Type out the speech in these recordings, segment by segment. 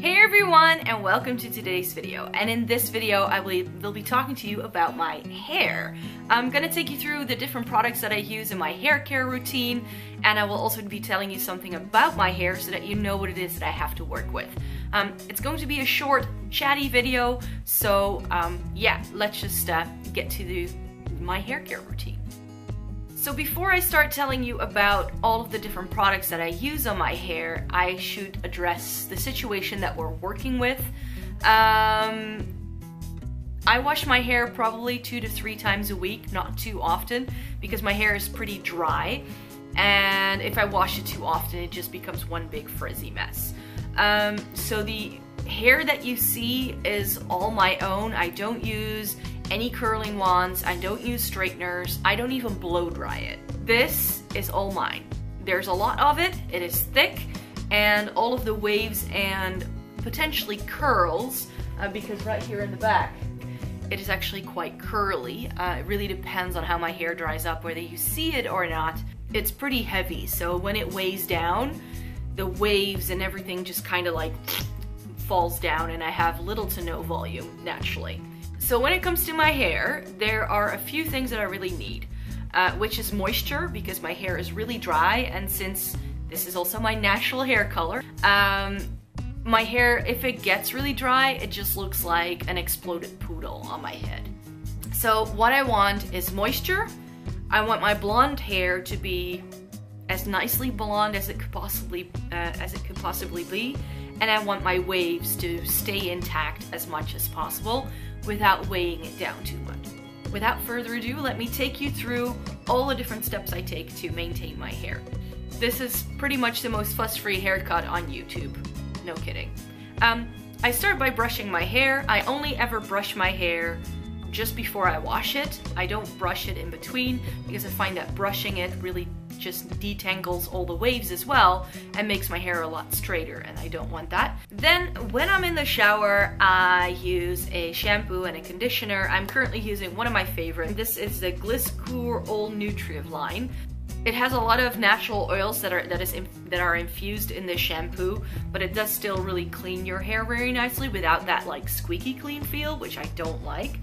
Hey everyone and welcome to today's video and in this video I will, be talking to you about my hair. I'm gonna take you through the different products that I use in my hair care routine and I will also be telling you something about my hair so that you know what it is that I have to work with. Um, it's going to be a short chatty video so um, yeah let's just uh, get to the, my hair care routine. So before I start telling you about all of the different products that I use on my hair, I should address the situation that we're working with. Um, I wash my hair probably two to three times a week, not too often, because my hair is pretty dry. And if I wash it too often, it just becomes one big frizzy mess. Um, so the hair that you see is all my own. I don't use any curling wands, I don't use straighteners, I don't even blow dry it. This is all mine. There's a lot of it, it is thick, and all of the waves and potentially curls, uh, because right here in the back, it is actually quite curly. Uh, it really depends on how my hair dries up, whether you see it or not. It's pretty heavy, so when it weighs down, the waves and everything just kind of like falls down and I have little to no volume naturally. So when it comes to my hair, there are a few things that I really need, uh, which is moisture because my hair is really dry and since this is also my natural hair color, um, my hair, if it gets really dry, it just looks like an exploded poodle on my head. So what I want is moisture. I want my blonde hair to be as nicely blonde as it could possibly uh, as it could possibly be and I want my waves to stay intact as much as possible without weighing it down too much. Without further ado, let me take you through all the different steps I take to maintain my hair. This is pretty much the most fuss-free haircut on YouTube. No kidding. Um, I start by brushing my hair. I only ever brush my hair just before I wash it. I don't brush it in between because I find that brushing it really just detangles all the waves as well and makes my hair a lot straighter and I don't want that. Then when I'm in the shower, I use a shampoo and a conditioner. I'm currently using one of my favorites. This is the Gliss Kur Oil Nutritive line. It has a lot of natural oils that are that is that are infused in this shampoo, but it does still really clean your hair very nicely without that like squeaky clean feel, which I don't like.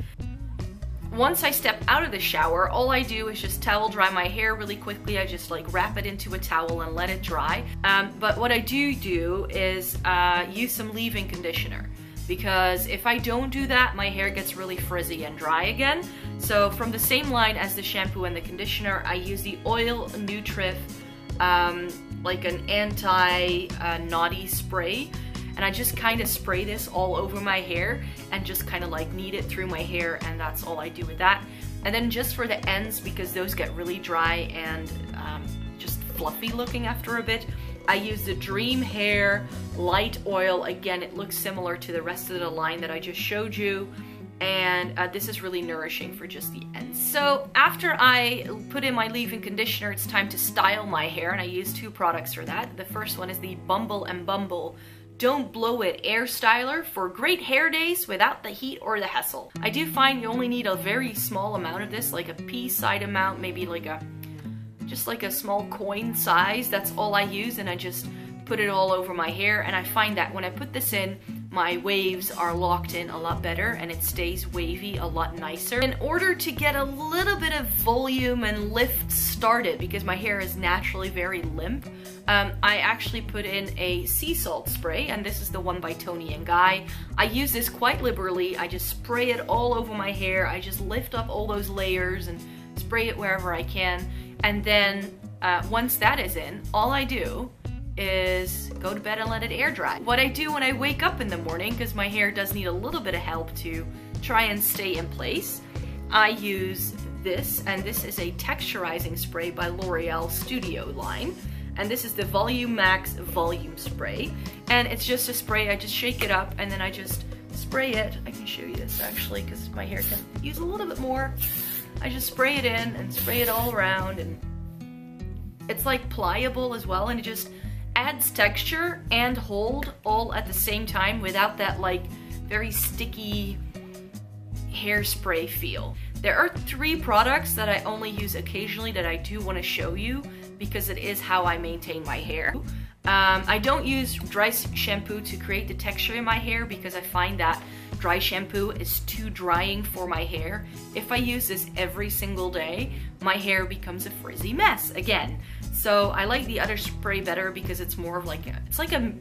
Once I step out of the shower, all I do is just towel dry my hair really quickly. I just like wrap it into a towel and let it dry. Um, but what I do do is uh, use some leave-in conditioner because if I don't do that, my hair gets really frizzy and dry again. So from the same line as the shampoo and the conditioner, I use the Oil Nutrif, um, like an anti-knotty uh, spray and I just kind of spray this all over my hair and just kind of like knead it through my hair and that's all I do with that. And then just for the ends, because those get really dry and um, just fluffy looking after a bit, I use the Dream Hair Light Oil. Again, it looks similar to the rest of the line that I just showed you and uh, this is really nourishing for just the ends. So after I put in my leave-in conditioner, it's time to style my hair, and I use two products for that. The first one is the Bumble and Bumble don't blow it air styler for great hair days without the heat or the hassle. I do find you only need a very small amount of this, like a pea side amount, maybe like a, just like a small coin size. That's all I use and I just put it all over my hair and I find that when I put this in, my waves are locked in a lot better and it stays wavy a lot nicer. In order to get a little bit of volume and lift started, because my hair is naturally very limp, um, I actually put in a sea salt spray, and this is the one by Toni & Guy. I use this quite liberally. I just spray it all over my hair. I just lift up all those layers and spray it wherever I can. And then uh, once that is in, all I do is go to bed and let it air dry. What I do when I wake up in the morning, because my hair does need a little bit of help to try and stay in place, I use this, and this is a texturizing spray by L'Oreal Studioline. And this is the Volum' Max Volume Spray. And it's just a spray, I just shake it up and then I just spray it. I can show you this actually because my hair can use a little bit more. I just spray it in and spray it all around and it's like pliable as well and it just adds texture and hold all at the same time without that like very sticky hairspray feel. There are three products that I only use occasionally that I do want to show you because it is how I maintain my hair. Um, I don't use dry shampoo to create the texture in my hair because I find that dry shampoo is too drying for my hair. If I use this every single day, my hair becomes a frizzy mess again. So I like the other spray better because it's more of like a, it's like a,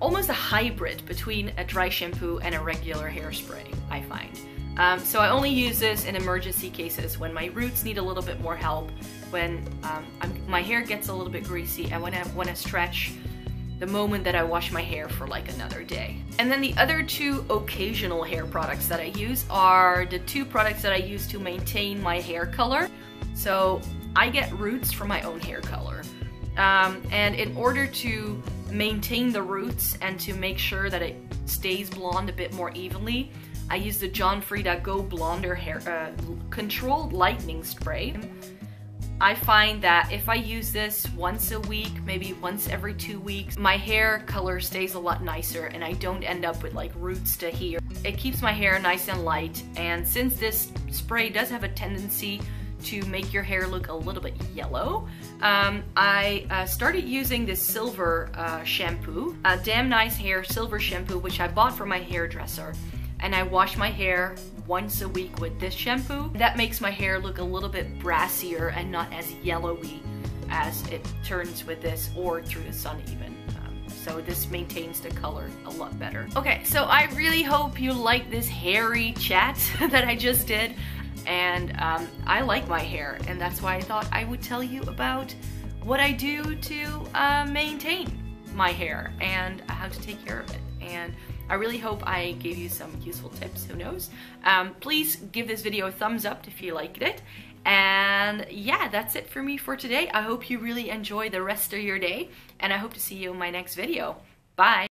almost a hybrid between a dry shampoo and a regular hairspray, I find. Um, so I only use this in emergency cases when my roots need a little bit more help, when um, my hair gets a little bit greasy, and when I want to stretch the moment that I wash my hair for like another day. And then the other two occasional hair products that I use are the two products that I use to maintain my hair color. So I get roots from my own hair color. Um, and in order to maintain the roots and to make sure that it stays blonde a bit more evenly, I use the John Frieda Go Blonder Hair uh, Controlled Lightening Spray. I find that if I use this once a week, maybe once every two weeks, my hair color stays a lot nicer and I don't end up with like roots to here. It keeps my hair nice and light and since this spray does have a tendency to make your hair look a little bit yellow, um, I uh, started using this silver uh, shampoo, a damn nice hair silver shampoo which I bought from my hairdresser and I wash my hair once a week with this shampoo. That makes my hair look a little bit brassier and not as yellowy as it turns with this or through the sun even. Um, so this maintains the color a lot better. Okay, so I really hope you like this hairy chat that I just did. And um, I like my hair, and that's why I thought I would tell you about what I do to uh, maintain my hair and how to take care of it. And I really hope I gave you some useful tips, who knows. Um, please give this video a thumbs up if you liked it. And yeah, that's it for me for today. I hope you really enjoy the rest of your day and I hope to see you in my next video. Bye!